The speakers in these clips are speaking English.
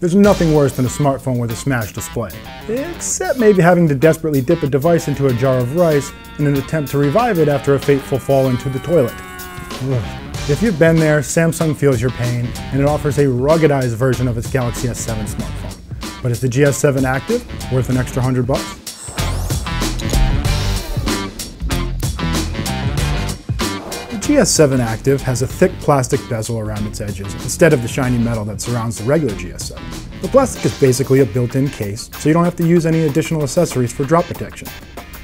There's nothing worse than a smartphone with a smashed display, except maybe having to desperately dip a device into a jar of rice in an attempt to revive it after a fateful fall into the toilet. If you've been there, Samsung feels your pain, and it offers a ruggedized version of its Galaxy S7 smartphone. But is the GS7 active worth an extra hundred bucks? GS7 Active has a thick plastic bezel around its edges instead of the shiny metal that surrounds the regular GS7. The plastic is basically a built-in case, so you don't have to use any additional accessories for drop protection.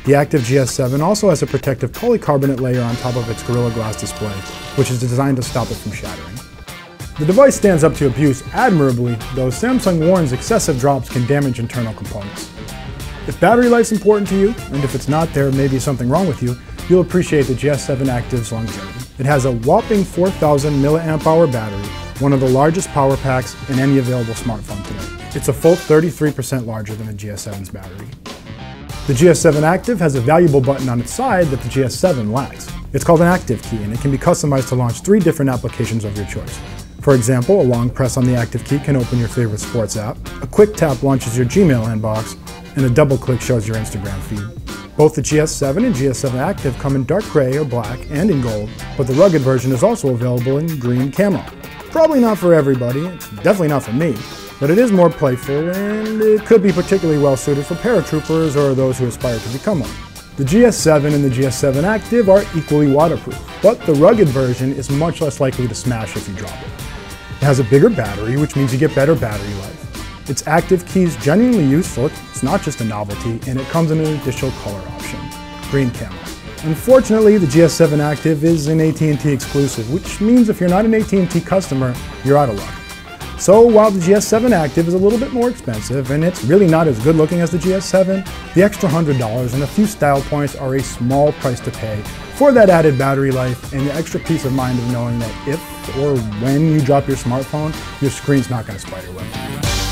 The Active GS7 also has a protective polycarbonate layer on top of its Gorilla Glass display, which is designed to stop it from shattering. The device stands up to abuse admirably, though Samsung warns excessive drops can damage internal components. If battery life's important to you, and if it's not, there may be something wrong with you, you'll appreciate the GS7 Active's longevity. It has a whopping 4,000 milliamp hour battery, one of the largest power packs in any available smartphone today. It's a full 33% larger than the GS7's battery. The GS7 Active has a valuable button on its side that the GS7 lacks. It's called an Active Key and it can be customized to launch three different applications of your choice. For example, a long press on the Active Key can open your favorite sports app, a quick tap launches your Gmail inbox, and a double click shows your Instagram feed. Both the GS7 and GS7 Active come in dark gray or black and in gold, but the rugged version is also available in green camo. Probably not for everybody, it's definitely not for me, but it is more playful and it could be particularly well suited for paratroopers or those who aspire to become one. The GS7 and the GS7 Active are equally waterproof, but the rugged version is much less likely to smash if you drop it. It has a bigger battery, which means you get better battery life. Its active key is genuinely useful, it's not just a novelty, and it comes in an additional color option, green camo. Unfortunately, the GS7 Active is an AT&T exclusive, which means if you're not an AT&T customer, you're out of luck. So while the GS7 Active is a little bit more expensive and it's really not as good looking as the GS7, the extra $100 and a few style points are a small price to pay for that added battery life and the extra peace of mind of knowing that if or when you drop your smartphone, your screen's not going to spider web.